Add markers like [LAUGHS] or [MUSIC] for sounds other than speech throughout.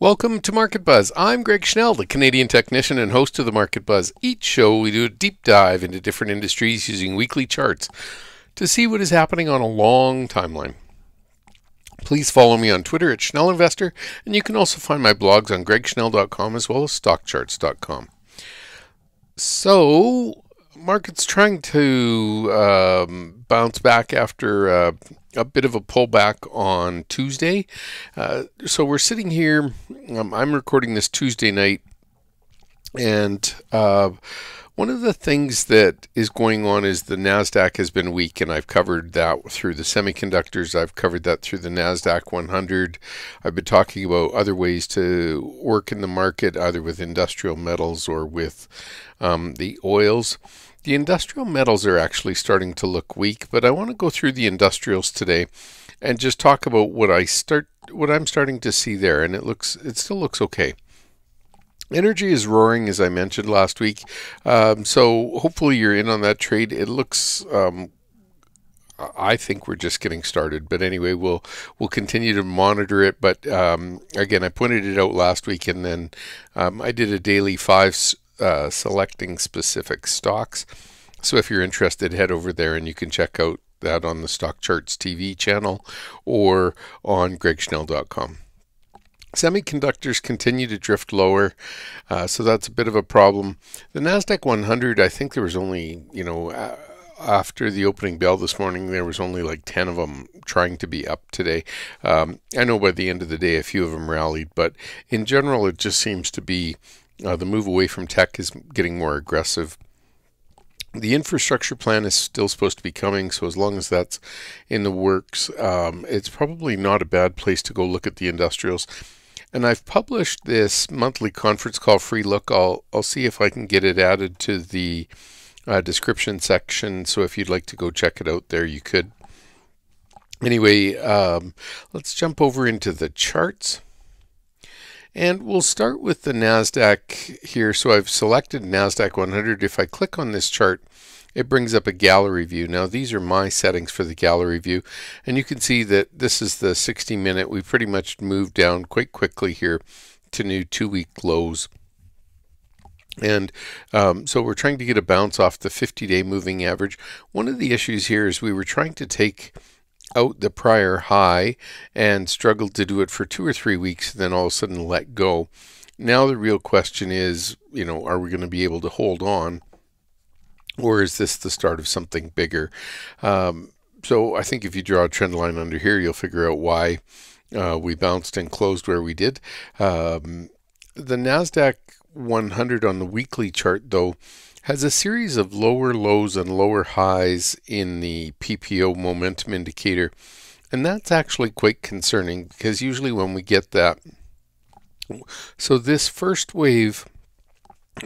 Welcome to Market Buzz. I'm Greg Schnell, the Canadian technician and host of the Market Buzz. Each show, we do a deep dive into different industries using weekly charts to see what is happening on a long timeline. Please follow me on Twitter at Schnell Investor, and you can also find my blogs on gregschnell.com as well as stockcharts.com. So, market's trying to um, bounce back after uh, a bit of a pullback on Tuesday. Uh, so we're sitting here. Um, I'm recording this Tuesday night, and uh, one of the things that is going on is the Nasdaq has been weak, and I've covered that through the semiconductors. I've covered that through the Nasdaq 100. I've been talking about other ways to work in the market, either with industrial metals or with um, the oils. The industrial metals are actually starting to look weak, but I want to go through the industrials today and just talk about what I start what I'm starting to see there and it looks it still looks okay. Energy is roaring, as I mentioned last week. Um, so hopefully you're in on that trade. It looks um, I think we're just getting started, but anyway, we'll we'll continue to monitor it. But um, again, I pointed it out last week, and then um, I did a daily five uh, selecting specific stocks. So if you're interested, head over there and you can check out that on the Stock Charts TV channel or on gregschnell.com. Semiconductors continue to drift lower, uh, so that's a bit of a problem. The Nasdaq 100, I think there was only, you know, after the opening bell this morning, there was only like 10 of them trying to be up today. Um, I know by the end of the day, a few of them rallied, but in general, it just seems to be uh, the move away from tech is getting more aggressive. The infrastructure plan is still supposed to be coming, so as long as that's in the works, um, it's probably not a bad place to go look at the industrials. And I've published this monthly conference call free look. I'll I'll see if I can get it added to the uh, description section. So if you'd like to go check it out there, you could. Anyway, um, let's jump over into the charts. And we'll start with the NASDAQ here. So I've selected NASDAQ 100. If I click on this chart, it brings up a gallery view. Now these are my settings for the gallery view. And you can see that this is the 60 minute. We pretty much moved down quite quickly here to new two week lows. And um, so we're trying to get a bounce off the 50 day moving average. One of the issues here is we were trying to take out the prior high and struggled to do it for two or three weeks, then all of a sudden let go. Now the real question is, you know, are we going to be able to hold on, or is this the start of something bigger? Um, so I think if you draw a trend line under here, you'll figure out why uh, we bounced and closed where we did. Um, the Nasdaq 100 on the weekly chart, though, has a series of lower lows and lower highs in the PPO momentum indicator. And that's actually quite concerning because usually when we get that, so this first wave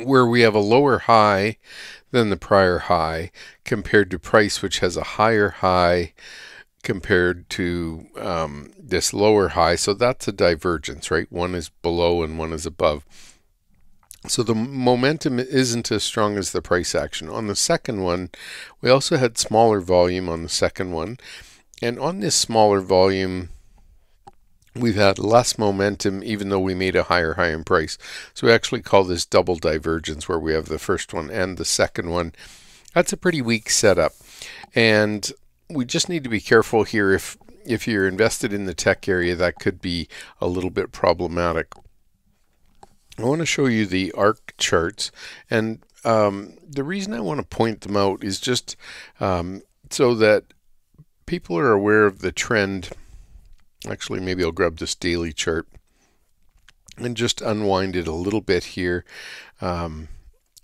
where we have a lower high than the prior high compared to price, which has a higher high compared to um, this lower high. So that's a divergence, right? One is below and one is above. So the momentum isn't as strong as the price action. On the second one, we also had smaller volume on the second one. And on this smaller volume, we've had less momentum even though we made a higher high in price. So we actually call this double divergence where we have the first one and the second one. That's a pretty weak setup. And we just need to be careful here if if you're invested in the tech area that could be a little bit problematic. I want to show you the ARK charts and um, the reason I want to point them out is just um, so that people are aware of the trend. Actually, maybe I'll grab this daily chart and just unwind it a little bit here. Um,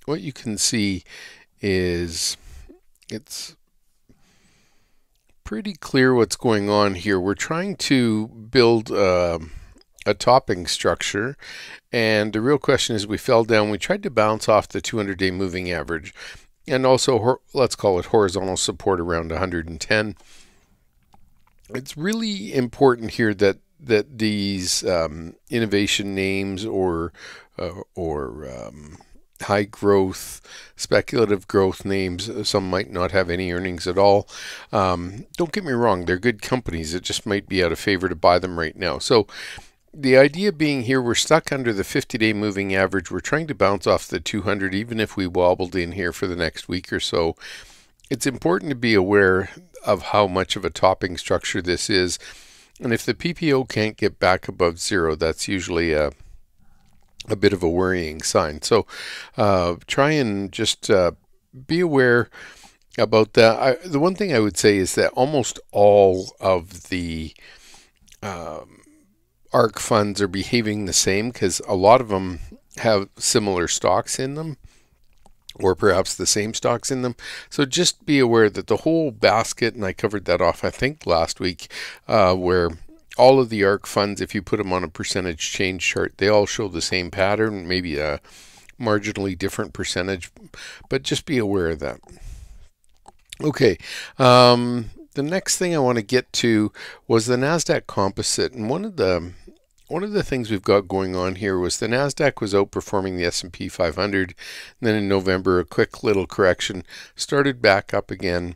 what you can see is it's pretty clear what's going on here. We're trying to build uh, a topping structure. And the real question is we fell down. We tried to bounce off the 200 day moving average and also let's call it horizontal support around 110. It's really important here that that these um, innovation names or uh, or um, high growth, speculative growth names. Uh, some might not have any earnings at all. Um, don't get me wrong, they're good companies. It just might be out of favor to buy them right now. So the idea being here, we're stuck under the 50 day moving average. We're trying to bounce off the 200, even if we wobbled in here for the next week or so. It's important to be aware of how much of a topping structure this is. And if the PPO can't get back above zero, that's usually a, a bit of a worrying sign. So uh, try and just uh, be aware about that. I, the one thing I would say is that almost all of the um, ARK funds are behaving the same because a lot of them have similar stocks in them or perhaps the same stocks in them. So just be aware that the whole basket, and I covered that off, I think, last week, uh, where all of the ARK funds, if you put them on a percentage change chart, they all show the same pattern, maybe a marginally different percentage, but just be aware of that. Okay, um, the next thing I want to get to was the Nasdaq Composite, and one of the one of the things we've got going on here was the Nasdaq was outperforming the S&P 500. And then in November, a quick little correction started back up again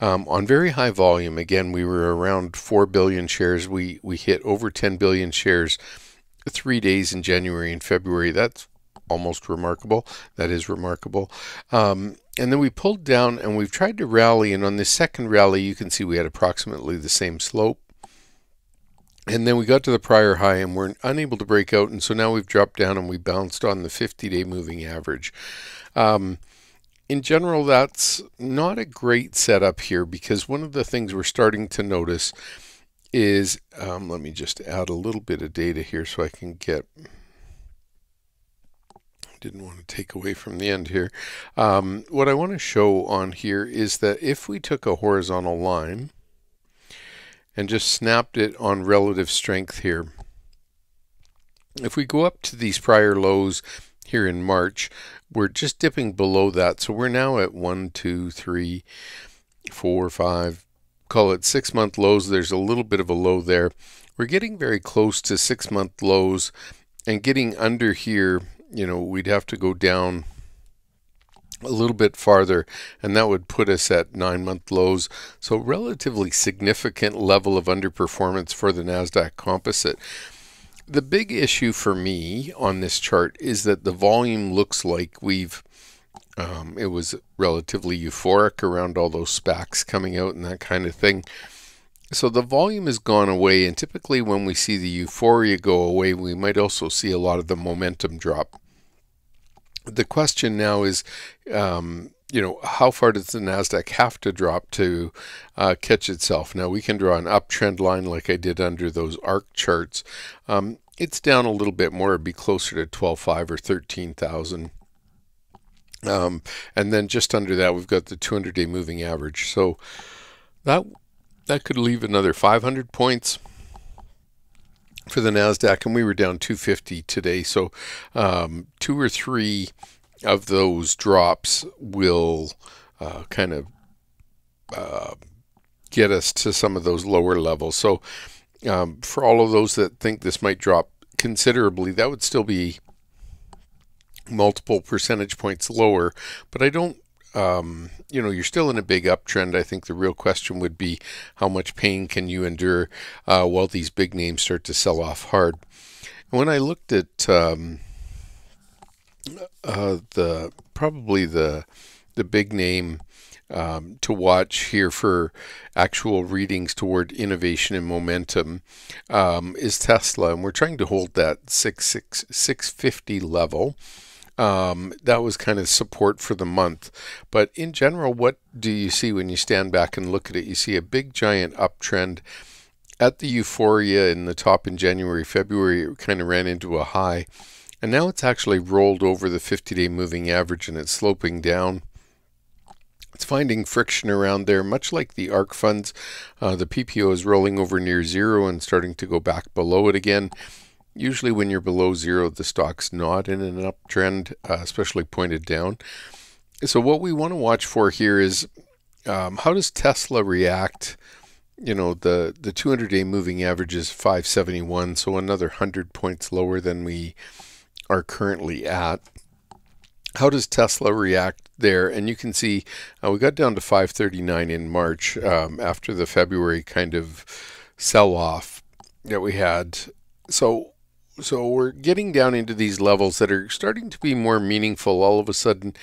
um, on very high volume. Again, we were around four billion shares. We we hit over 10 billion shares three days in January and February. That's almost remarkable. That is remarkable. Um, and then we pulled down and we've tried to rally. And on the second rally, you can see we had approximately the same slope. And then we got to the prior high and we're unable to break out. And so now we've dropped down and we bounced on the 50 day moving average. Um, in general, that's not a great setup here because one of the things we're starting to notice is, um, let me just add a little bit of data here so I can get didn't want to take away from the end here. Um, what I want to show on here is that if we took a horizontal line and just snapped it on relative strength here, if we go up to these prior lows here in March, we're just dipping below that. So we're now at one, two, three, four, five, call it six month lows. There's a little bit of a low there. We're getting very close to six month lows and getting under here you know, we'd have to go down a little bit farther, and that would put us at nine month lows. So, relatively significant level of underperformance for the NASDAQ composite. The big issue for me on this chart is that the volume looks like we've um, it was relatively euphoric around all those SPACs coming out and that kind of thing. So the volume has gone away, and typically when we see the euphoria go away, we might also see a lot of the momentum drop. The question now is, um, you know, how far does the Nasdaq have to drop to uh, catch itself? Now we can draw an uptrend line like I did under those ARK charts. Um, it's down a little bit more; it'd be closer to 12.5 or 13,000. Um, and then just under that, we've got the 200-day moving average. So that that could leave another 500 points for the Nasdaq, and we were down 250 today. So um, two or three of those drops will uh, kind of uh, get us to some of those lower levels. So um, for all of those that think this might drop considerably, that would still be multiple percentage points lower. But I don't um, you know, you're still in a big uptrend. I think the real question would be how much pain can you endure uh, while these big names start to sell off hard. When I looked at um, uh, the probably the the big name um, to watch here for actual readings toward innovation and momentum um, is Tesla, and we're trying to hold that 6, 6, 650 level. Um, that was kind of support for the month. But in general, what do you see when you stand back and look at it? You see a big giant uptrend. At the euphoria in the top in January, February, it kind of ran into a high. And now it's actually rolled over the 50 day moving average and it's sloping down. It's finding friction around there, much like the ARK funds. Uh, the PPO is rolling over near zero and starting to go back below it again. Usually, when you're below zero, the stock's not in an uptrend, uh, especially pointed down. So, what we want to watch for here is um, how does Tesla react? You know, the, the 200 day moving average is 571, so another 100 points lower than we are currently at. How does Tesla react there? And you can see uh, we got down to 539 in March um, after the February kind of sell off that we had So so we're getting down into these levels that are starting to be more meaningful. All of a sudden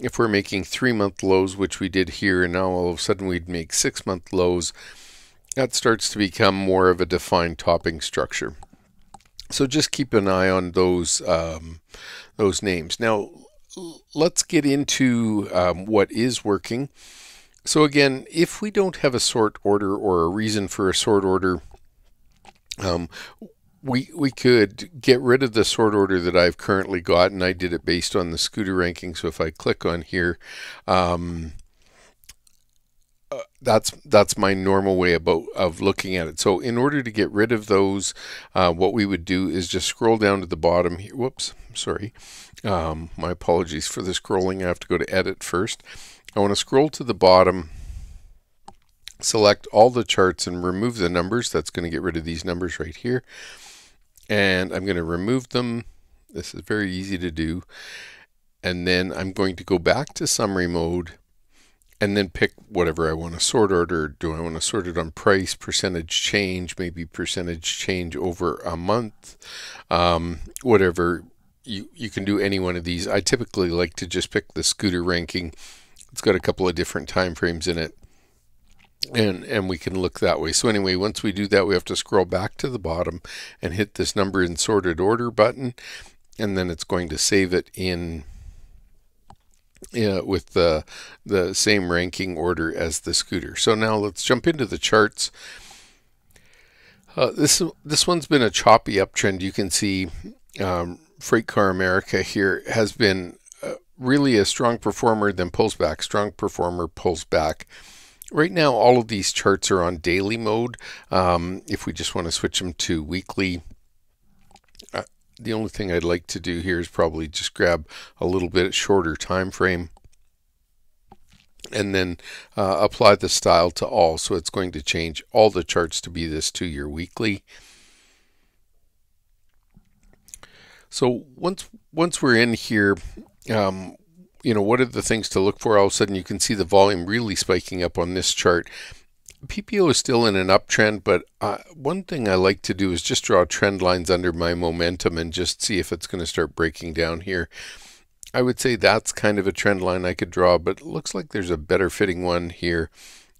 if we're making three month lows which we did here and now all of a sudden we'd make six month lows that starts to become more of a defined topping structure. So just keep an eye on those um, those names. Now let's get into um, what is working. So again if we don't have a sort order or a reason for a sort order um, we we could get rid of the sort order that I've currently got, and I did it based on the scooter ranking. So if I click on here, um, uh, that's that's my normal way about of looking at it. So in order to get rid of those, uh, what we would do is just scroll down to the bottom here. Whoops, sorry. Um, my apologies for the scrolling. I have to go to edit first. I want to scroll to the bottom select all the charts and remove the numbers. That's going to get rid of these numbers right here and I'm going to remove them. This is very easy to do. And then I'm going to go back to summary mode and then pick whatever I want to sort order. Do I want to sort it on price, percentage change, maybe percentage change over a month, um, whatever. You, you can do any one of these. I typically like to just pick the scooter ranking. It's got a couple of different time frames in it and and we can look that way. So anyway, once we do that, we have to scroll back to the bottom and hit this number in sorted order button, and then it's going to save it in uh, with the the same ranking order as the scooter. So now let's jump into the charts. Uh, this this one's been a choppy uptrend. You can see um, Freight Car America here has been uh, really a strong performer, then pulls back. Strong performer pulls back. Right now, all of these charts are on daily mode. Um, if we just want to switch them to weekly, uh, the only thing I'd like to do here is probably just grab a little bit shorter time frame and then uh, apply the style to all. So it's going to change all the charts to be this two-year weekly. So once once we're in here, um, you know, what are the things to look for? All of a sudden, you can see the volume really spiking up on this chart. PPO is still in an uptrend, but uh, one thing I like to do is just draw trend lines under my momentum and just see if it's going to start breaking down here. I would say that's kind of a trend line I could draw, but it looks like there's a better fitting one here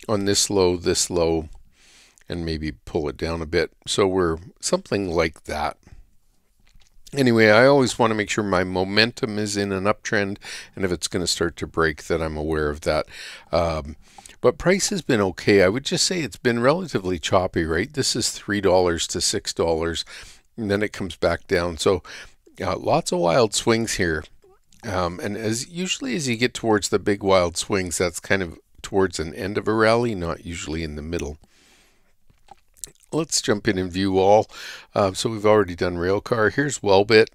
on this low, this low, and maybe pull it down a bit. So we're something like that. Anyway, I always want to make sure my momentum is in an uptrend, and if it's going to start to break, that I'm aware of that. Um, but price has been okay. I would just say it's been relatively choppy, right? This is $3 to $6, and then it comes back down. So uh, lots of wild swings here. Um, and as usually as you get towards the big wild swings, that's kind of towards an end of a rally, not usually in the middle. Let's jump in and view all. Um, so we've already done Railcar. Here's Welbilt.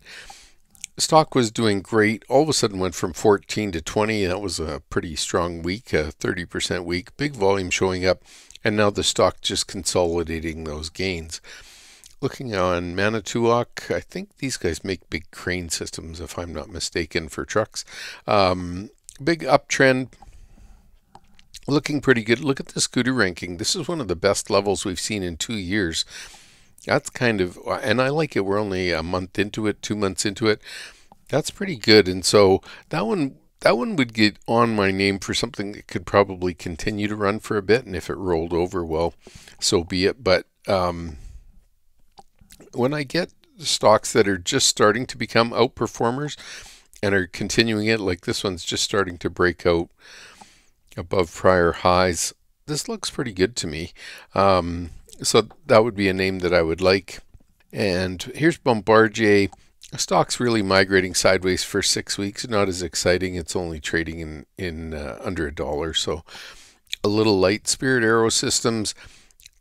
Stock was doing great. All of a sudden went from 14 to 20. That was a pretty strong week, a 30% week. Big volume showing up. And now the stock just consolidating those gains. Looking on Manitowoc, I think these guys make big crane systems, if I'm not mistaken, for trucks. Um, big uptrend, looking pretty good. Look at the scooter ranking. This is one of the best levels we've seen in two years. That's kind of, and I like it. We're only a month into it, two months into it. That's pretty good. And so that one, that one would get on my name for something that could probably continue to run for a bit. And if it rolled over, well, so be it. But um, when I get stocks that are just starting to become outperformers and are continuing it, like this one's just starting to break out above prior highs. This looks pretty good to me. Um, so that would be a name that I would like. And here's Bombardier. Stock's really migrating sideways for six weeks. Not as exciting. It's only trading in in uh, under a dollar. So a little light. Spirit Aerosystems.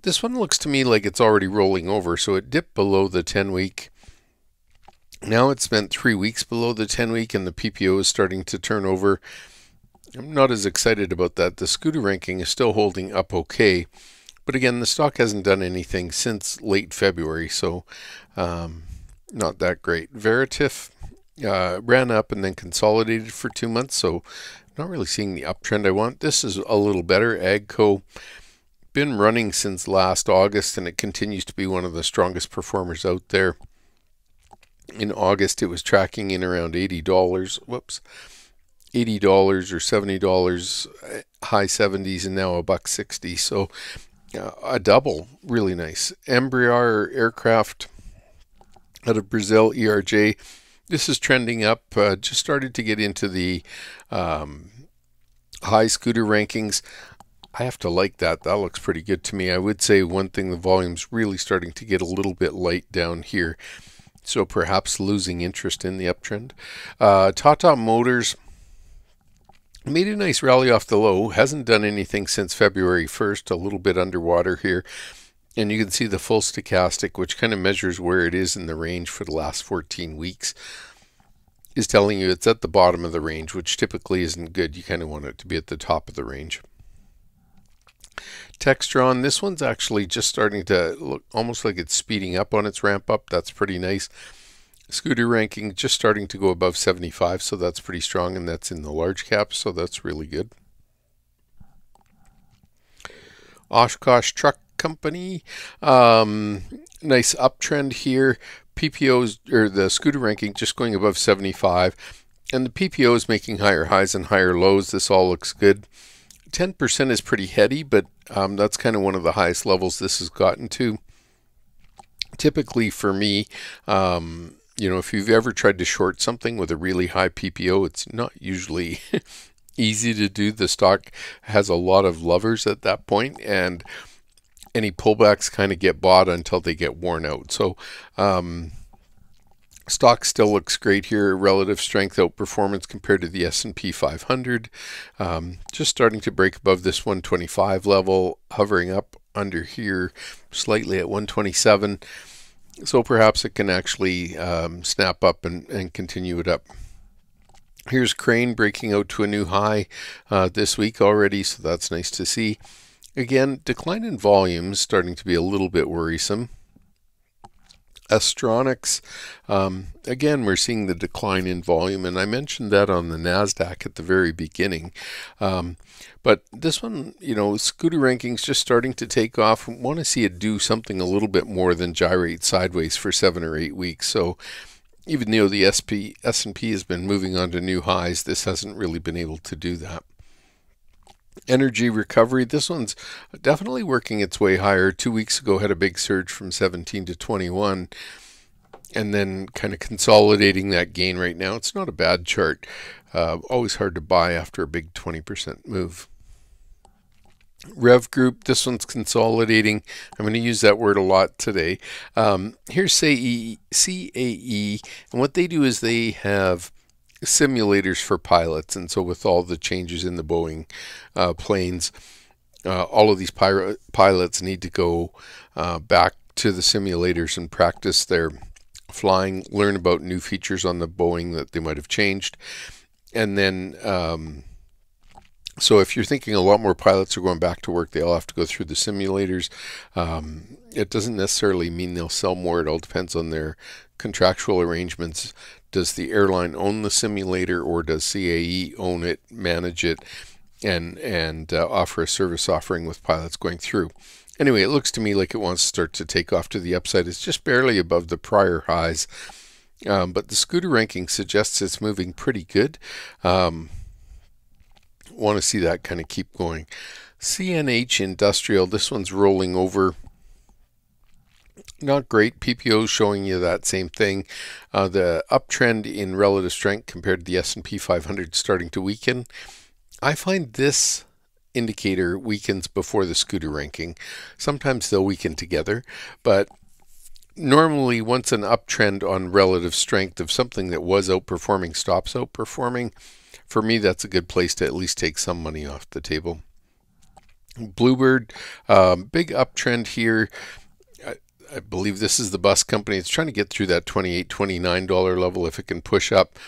This one looks to me like it's already rolling over. So it dipped below the 10 week. Now it's spent three weeks below the 10 week, and the PPO is starting to turn over. I'm not as excited about that. The scooter ranking is still holding up okay. But again, the stock hasn't done anything since late February, so um, not that great. Veritiv uh, ran up and then consolidated for two months, so not really seeing the uptrend I want. This is a little better. Agco been running since last August and it continues to be one of the strongest performers out there. In August, it was tracking in around $80. Whoops. $80 or $70, high 70s, and now a buck 60. So uh, a double, really nice. Embraer aircraft out of Brazil, ERJ. This is trending up. Uh, just started to get into the um, high scooter rankings. I have to like that. That looks pretty good to me. I would say one thing, the volume's really starting to get a little bit light down here. So perhaps losing interest in the uptrend. Uh, Tata Motors made a nice rally off the low. Hasn't done anything since February 1st. A little bit underwater here. And you can see the full stochastic, which kind of measures where it is in the range for the last 14 weeks is telling you it's at the bottom of the range, which typically isn't good. You kind of want it to be at the top of the range. Textron, this one's actually just starting to look almost like it's speeding up on its ramp up. That's pretty nice. Scooter ranking just starting to go above 75, so that's pretty strong, and that's in the large cap, so that's really good. Oshkosh Truck Company, um, nice uptrend here. PPOs or the scooter ranking just going above 75 and the PPO is making higher highs and higher lows. This all looks good. 10% is pretty heady, but um, that's kind of one of the highest levels this has gotten to. Typically for me, um, you know, if you've ever tried to short something with a really high PPO, it's not usually [LAUGHS] easy to do. The stock has a lot of lovers at that point, and any pullbacks kind of get bought until they get worn out. So um, stock still looks great here. Relative strength outperformance compared to the S&P 500. Um, just starting to break above this 125 level, hovering up under here slightly at 127. So perhaps it can actually um, snap up and, and continue it up. Here's Crane breaking out to a new high uh, this week already, so that's nice to see. Again, decline in volumes starting to be a little bit worrisome. Astronics, um, again, we're seeing the decline in volume, and I mentioned that on the NASDAQ at the very beginning. Um, but this one, you know, scooter rankings just starting to take off. want to see it do something a little bit more than gyrate sideways for seven or eight weeks. So even though the SP, S&P has been moving on to new highs, this hasn't really been able to do that energy recovery. This one's definitely working its way higher. Two weeks ago had a big surge from 17 to 21 and then kind of consolidating that gain right now. It's not a bad chart. Uh, always hard to buy after a big 20% move. Rev Group, this one's consolidating. I'm going to use that word a lot today. Um, here's CAE, and what they do is they have simulators for pilots. And so, with all the changes in the Boeing uh, planes, uh, all of these pilots need to go uh, back to the simulators and practice their flying, learn about new features on the Boeing that they might have changed. And then, um, so if you're thinking a lot more pilots are going back to work, they all have to go through the simulators. Um, it doesn't necessarily mean they'll sell more. It all depends on their contractual arrangements does the airline own the simulator or does CAE own it, manage it, and and uh, offer a service offering with pilots going through? Anyway, it looks to me like it wants to start to take off to the upside. It's just barely above the prior highs, um, but the scooter ranking suggests it's moving pretty good. Um, want to see that kind of keep going. CNH Industrial, this one's rolling over not great. PPO showing you that same thing. Uh, the uptrend in relative strength compared to the S&P 500 starting to weaken. I find this indicator weakens before the scooter ranking. Sometimes they'll weaken together, but normally once an uptrend on relative strength of something that was outperforming stops outperforming, for me that's a good place to at least take some money off the table. Bluebird, um, big uptrend here. I believe this is the bus company. It's trying to get through that $28, $29 level if it can push up.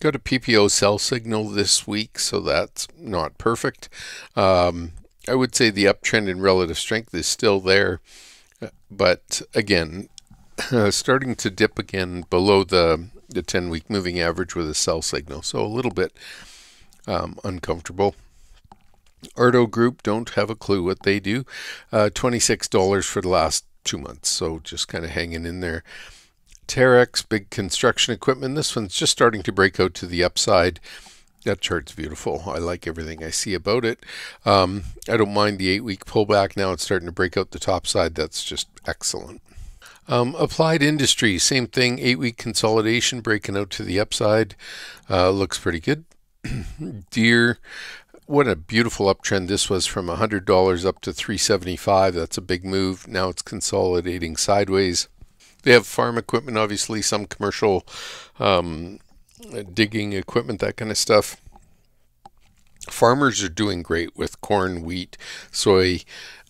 Got a PPO sell signal this week, so that's not perfect. Um, I would say the uptrend in relative strength is still there, but again, [LAUGHS] starting to dip again below the the 10 week moving average with a sell signal, so a little bit um, uncomfortable. Ardagh Group don't have a clue what they do. Uh, $26 for the last two months, so just kind of hanging in there. Terex, big construction equipment. This one's just starting to break out to the upside. That chart's beautiful. I like everything I see about it. Um, I don't mind the eight week pullback. Now it's starting to break out the top side. That's just excellent. Um, applied industry, same thing. Eight week consolidation breaking out to the upside. Uh, looks pretty good. [CLEARS THROAT] Deere, what a beautiful uptrend this was from $100 up to 375 That's a big move. Now it's consolidating sideways. They have farm equipment, obviously, some commercial um, digging equipment, that kind of stuff. Farmers are doing great with corn, wheat, soy,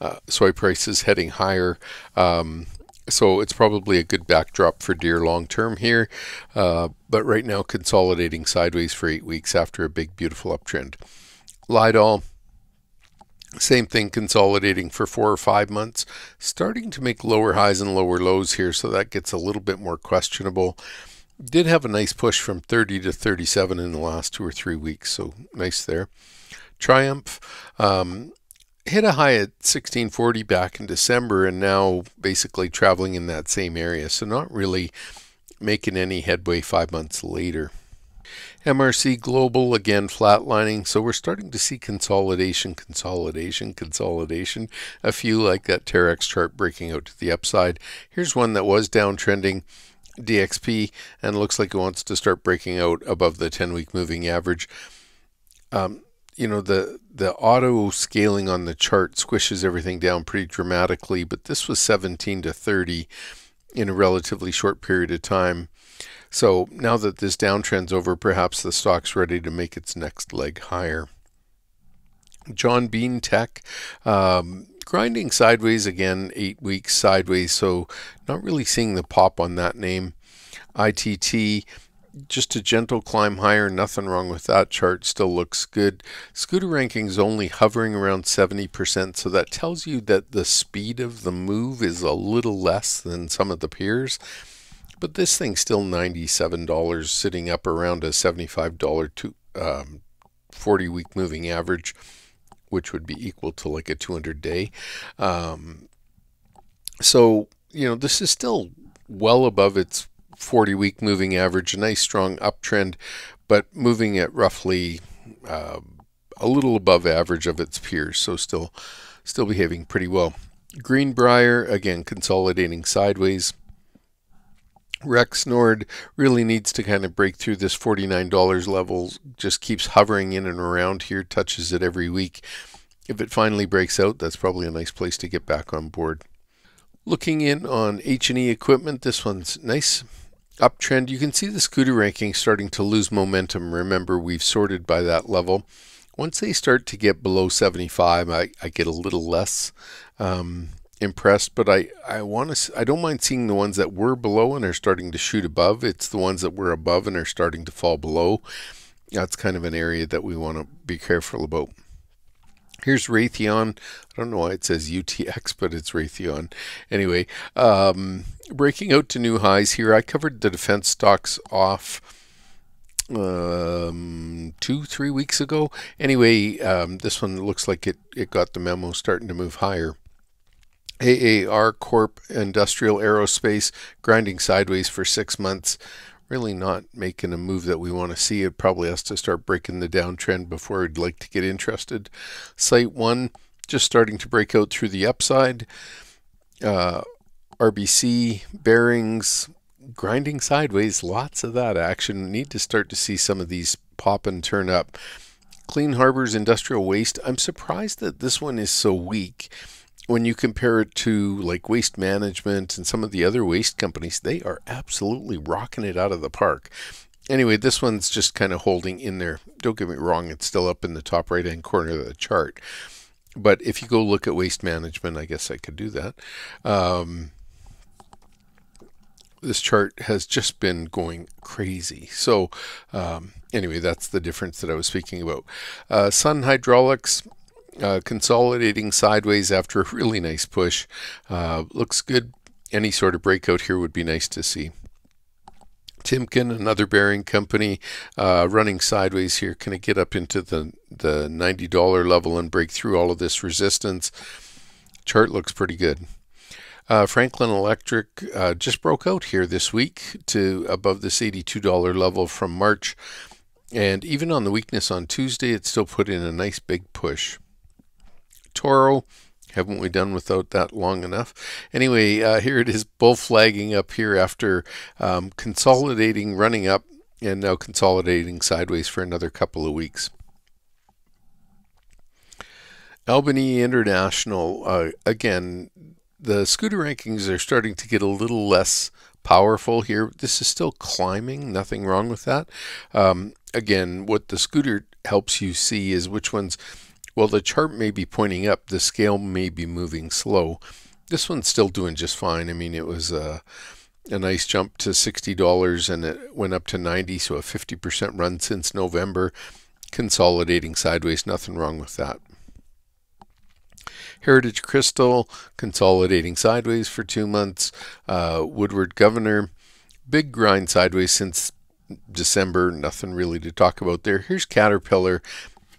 uh, soy prices heading higher. Um, so it's probably a good backdrop for Deere long term here. Uh, but right now, consolidating sideways for eight weeks after a big, beautiful uptrend. Lydall, same thing, consolidating for four or five months, starting to make lower highs and lower lows here, so that gets a little bit more questionable. Did have a nice push from 30 to 37 in the last two or three weeks, so nice there. Triumph um, hit a high at 1640 back in December and now basically traveling in that same area, so not really making any headway five months later. MRC Global again flatlining, so we're starting to see consolidation, consolidation, consolidation. A few like that Terex chart breaking out to the upside. Here's one that was downtrending, DXP, and looks like it wants to start breaking out above the 10-week moving average. Um, you know the the auto scaling on the chart squishes everything down pretty dramatically, but this was 17 to 30 in a relatively short period of time. So now that this downtrend's over, perhaps the stock's ready to make its next leg higher. John Bean Tech, um, grinding sideways again, eight weeks sideways, so not really seeing the pop on that name. ITT, just a gentle climb higher, nothing wrong with that chart, still looks good. Scooter rankings only hovering around 70%, so that tells you that the speed of the move is a little less than some of the peers. But this thing's still $97, sitting up around a $75 to um, 40 week moving average, which would be equal to like a 200 day. Um, so, you know, this is still well above its 40 week moving average, a nice strong uptrend, but moving at roughly uh, a little above average of its peers. So, still, still behaving pretty well. Greenbrier, again, consolidating sideways. Rexnord really needs to kind of break through this $49 level, just keeps hovering in and around here, touches it every week. If it finally breaks out, that's probably a nice place to get back on board. Looking in on H&E equipment, this one's nice uptrend. You can see the scooter ranking starting to lose momentum. Remember, we've sorted by that level. Once they start to get below 75, I, I get a little less um, impressed, but I, I want to I don't mind seeing the ones that were below and are starting to shoot above. It's the ones that were above and are starting to fall below. That's kind of an area that we want to be careful about. Here's Raytheon. I don't know why it says UTX, but it's Raytheon. Anyway, um, breaking out to new highs here. I covered the defense stocks off um, two, three weeks ago. Anyway, um, this one looks like it, it got the memo starting to move higher. AAR Corp Industrial Aerospace grinding sideways for six months. Really not making a move that we want to see. It probably has to start breaking the downtrend before we'd like to get interested. SiteOne just starting to break out through the upside. Uh, RBC bearings grinding sideways. Lots of that action. Need to start to see some of these pop and turn up. Clean Harbors Industrial Waste. I'm surprised that this one is so weak when you compare it to like waste management and some of the other waste companies, they are absolutely rocking it out of the park. Anyway, this one's just kind of holding in there. Don't get me wrong, it's still up in the top right hand corner of the chart. But if you go look at waste management, I guess I could do that. Um, this chart has just been going crazy. So, um, anyway, that's the difference that I was speaking about. Uh, Sun Hydraulics, uh, consolidating sideways after a really nice push. Uh, looks good. Any sort of breakout here would be nice to see. Timken, another bearing company, uh, running sideways here. Can it get up into the, the $90 level and break through all of this resistance? Chart looks pretty good. Uh, Franklin Electric uh, just broke out here this week to above this $82 level from March. And even on the weakness on Tuesday, it still put in a nice big push. Toro, haven't we done without that long enough? Anyway, uh, here it is, bull flagging up here after um, consolidating, running up, and now consolidating sideways for another couple of weeks. Albany International, uh, again, the scooter rankings are starting to get a little less powerful here. This is still climbing, nothing wrong with that. Um, again, what the scooter helps you see is which ones, well, the chart may be pointing up, the scale may be moving slow. This one's still doing just fine. I mean, it was a, a nice jump to $60 and it went up to 90, so a 50% run since November. Consolidating sideways, nothing wrong with that. Heritage Crystal consolidating sideways for two months. Uh, Woodward Governor, big grind sideways since December. Nothing really to talk about there. Here's Caterpillar,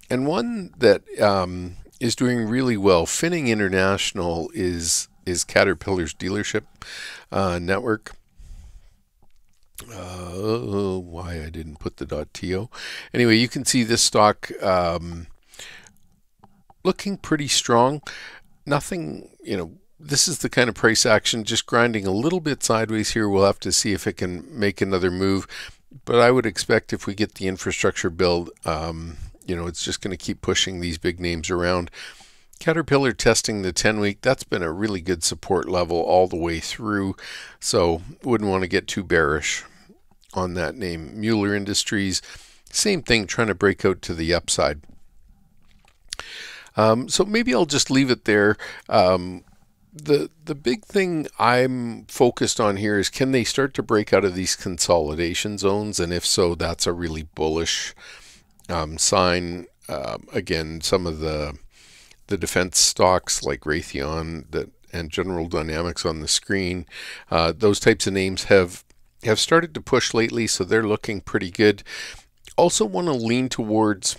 and one that um, is doing really well. Finning International is is Caterpillar's dealership uh, network. Uh, why I didn't put the .to. Anyway, you can see this stock um, looking pretty strong. Nothing, you know, this is the kind of price action just grinding a little bit sideways here. We'll have to see if it can make another move. But I would expect if we get the infrastructure build, um, you know, it's just going to keep pushing these big names around. Caterpillar testing the 10 week, that's been a really good support level all the way through. So wouldn't want to get too bearish on that name. Mueller Industries, same thing, trying to break out to the upside. Um, so maybe I'll just leave it there. Um, the the big thing I'm focused on here is can they start to break out of these consolidation zones, and if so, that's a really bullish um, sign. Uh, again, some of the the defense stocks like Raytheon that and General Dynamics on the screen, uh, those types of names have have started to push lately, so they're looking pretty good. Also, want to lean towards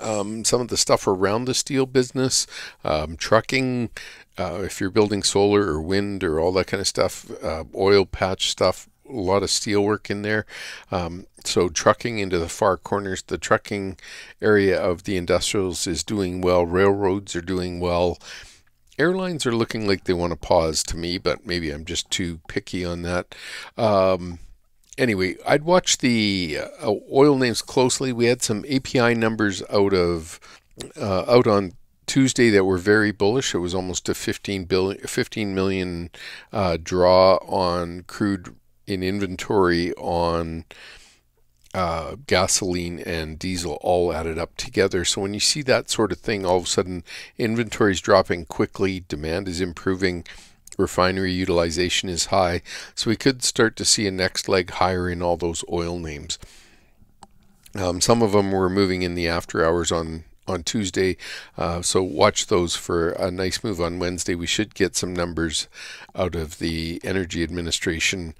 um, some of the stuff around the steel business, um, trucking, uh, if you're building solar or wind or all that kind of stuff, uh, oil patch stuff, a lot of steel work in there. Um, so trucking into the far corners, the trucking area of the industrials is doing well. Railroads are doing well. Airlines are looking like they want to pause to me, but maybe I'm just too picky on that. Um, anyway, I'd watch the uh, oil names closely. We had some API numbers out of uh, out on Tuesday that were very bullish. It was almost a 15 billion, 15 million uh, draw on crude in inventory on uh, gasoline and diesel all added up together. So when you see that sort of thing, all of a sudden inventory is dropping quickly, demand is improving refinery utilization is high, so we could start to see a next leg higher in all those oil names. Um, some of them were moving in the after hours on on Tuesday, uh, so watch those for a nice move on Wednesday. We should get some numbers out of the Energy Administration.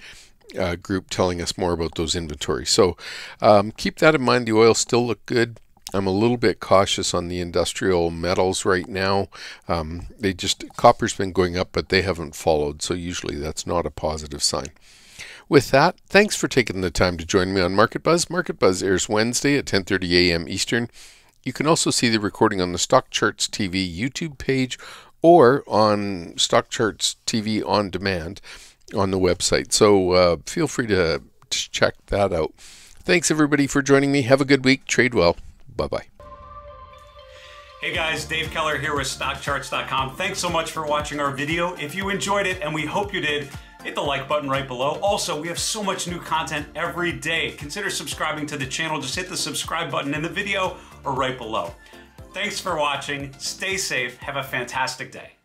Uh, group telling us more about those inventories. So um, keep that in mind. The oil still look good. I'm a little bit cautious on the industrial metals right now. Um, they just copper's been going up, but they haven't followed, so usually that's not a positive sign. With that, thanks for taking the time to join me on Market Buzz. Market Buzz airs Wednesday at 10:30 a.m. Eastern. You can also see the recording on the Stock Charts TV YouTube page or on Stock Charts TV on demand on the website. So uh, feel free to, check that out. Thanks everybody for joining me. Have a good week. Trade well. Bye bye. Hey guys, Dave Keller here with StockCharts.com. Thanks so much for watching our video. If you enjoyed it, and we hope you did, hit the like button right below. Also, we have so much new content every day. Consider subscribing to the channel. Just hit the subscribe button in the video or right below. Thanks for watching. Stay safe. Have a fantastic day.